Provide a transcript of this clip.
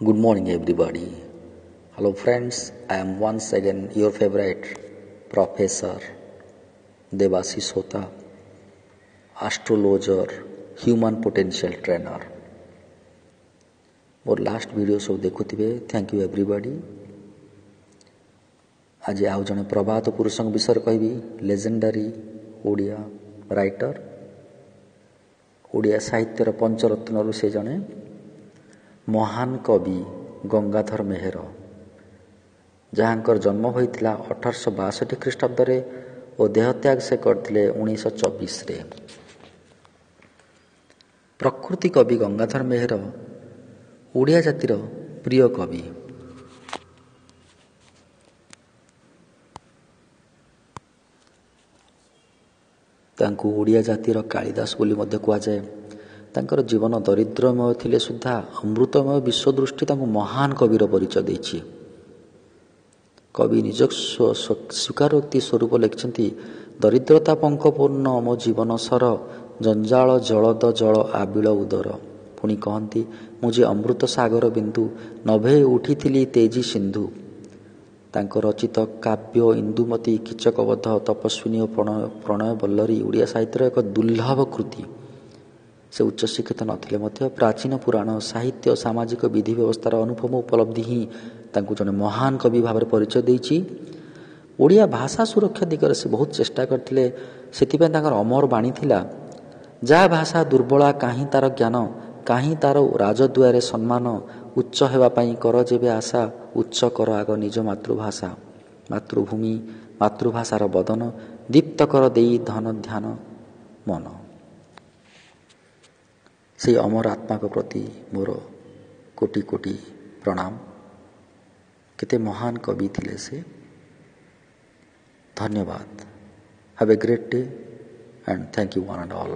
Good morning, everybody. Hello, friends. I am once again your favorite professor, Devasi Sota, astrologer, human potential trainer. ମୋର last video ସବୁ ଦେଖୁଥିବେ thank you ଏଭ୍ରିବଡ଼ି ଆଜି ଆଉ ଜଣେ ପ୍ରଭାତ ପୁରୁଷଙ୍କ ବିଷୟରେ କହିବି ଲେଜେଣ୍ଡାରୀ ଓଡ଼ିଆ ରାଇଟର ଓଡ଼ିଆ ସାହିତ୍ୟର ପଞ୍ଚରତ୍ନରୁ ସେ ଜଣେ ମହାନ କବି ଗଙ୍ଗାଧର ମେହେର। ଯାହାଙ୍କର ଜନ୍ମ ହୋଇଥିଲା ଅଠରଶହ ବାଷଠି ଖ୍ରୀଷ୍ଟାବ୍ଦରେ ଓ ଦେହତ୍ୟାଗ ସେ କରିଥିଲେ ଉଣେଇଶହ ଚବିଶରେ। ପ୍ରକୃତି କବି ଗଙ୍ଗାଧର ମେହେର ଓଡ଼ିଆ ଜାତିର ପ୍ରିୟ କବି। ତାଙ୍କୁ ଓଡ଼ିଆ ଜାତିର କାଳିଦାସ ବୋଲି ମଧ୍ୟ କୁହାଯାଏ। ତାଙ୍କର ଜୀବନ ଦରିଦ୍ରମୟ ଥିଲେ ସୁଦ୍ଧା ଅମୃତମୟ ବିଶ୍ୱଦୃଷ୍ଟି ତାଙ୍କୁ ମହାନ କବିର ପରିଚୟ ଦେଇଛି। କବି ନିଜ ସ୍ୱୀକାରୋକ୍ତି ସ୍ୱରୂପ ଲେଖିଛନ୍ତି ଦରିଦ୍ରତା ପଙ୍କପୂର୍ଣ୍ଣ ମୋ ଜୀବନ ସର ଜଞ୍ଜାଳ ଜଳଦ ଜଳ ଆବିଳ ଉଦର ପୁଣି କହନ୍ତି ମୁଁ ଯେ ଅମୃତ ସାଗର ବିନ୍ଦୁ ନଭେ ଉଠିଥିଲି ତେଜି ସିନ୍ଧୁ ତାଙ୍କ ରଚିତ କାବ୍ୟ ଇନ୍ଦୁମତୀ କୀଚକବଧ ତପସ୍ୱିନୀ ଓ ପ୍ରଣୟ ପ୍ରଣୟ ବଲ୍ଲରୀ ଓଡ଼ିଆ ସାହିତ୍ୟର ଏକ ଦୁର୍ଲଭ କୃତି। ସେ ଉଚ୍ଚଶିକ୍ଷିତ ନଥିଲେ ମଧ୍ୟ ପ୍ରାଚୀନ ପୁରାଣ ସାହିତ୍ୟ ସାମାଜିକ ବିଧି ବ୍ୟବସ୍ଥାର ଅନୁପମ ଉପଲବ୍ଧି ହିଁ ତାଙ୍କୁ ଜଣେ ମହାନ କବି ଭାବରେ ପରିଚୟ ଦେଇଛି। ଓଡ଼ିଆ ଭାଷା ସୁରକ୍ଷା ଦିଗରେ ସେ ବହୁତ ଚେଷ୍ଟା କରିଥିଲେ। ସେଥିପାଇଁ ତାଙ୍କର ଅମର ବାଣୀ ଥିଲା ଯାହା ଭାଷା ଦୁର୍ବଳା କାହିଁ ତାର ଜ୍ଞାନ? କାହିଁ ତାର ରାଜଦୁଆରେ ସମ୍ମାନ? ଉଚ୍ଚ ହେବା ପାଇଁ କର ଯେବେ ଆଶା ଉଚ୍ଚ କର ଆଗ ନିଜ ମାତୃଭାଷା। ମାତୃଭୂମି ମାତୃଭାଷାର ବଦନ ଦୀପ୍ତ କର ଦେଇ ଧନ ଧ୍ୟାନ ମନ। ସେଇ ଅମର ଆତ୍ମାଙ୍କ ପ୍ରତି ମୋର କୋଟି କୋଟି ପ୍ରଣାମ କେତେ ମହାନ କବି ଥିଲେ ସେ ଧନ୍ୟବାଦ have a great day and thank you one and all